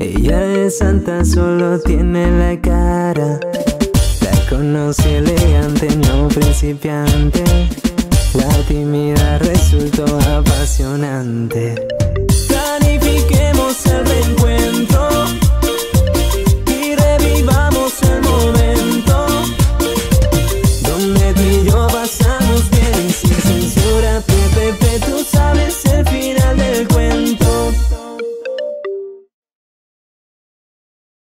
Ella es santa, solo tiene la cara. La conocí elegante, no principiante. La timida resultó apasionante.